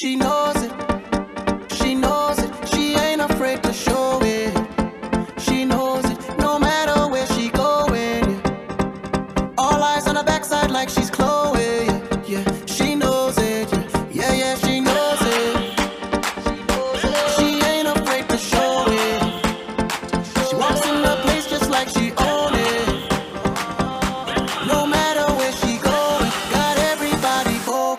She knows it. She knows it. She ain't afraid to show it.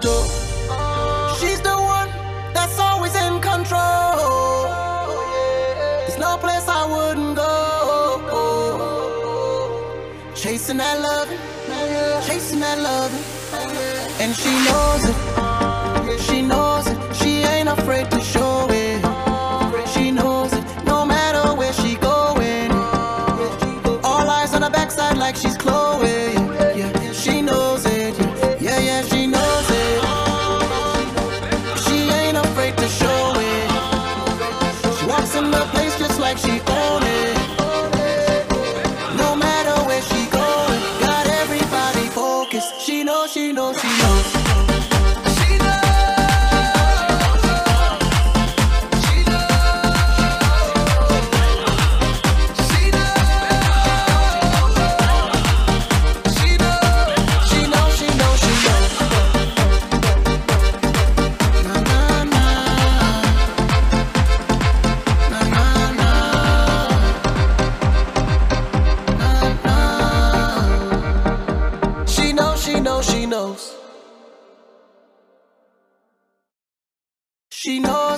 She's the one that's always in control. There's no place I wouldn't go. Chasing that love, chasing that love, and she knows it. She knows. in the place just like she owned it. She knows.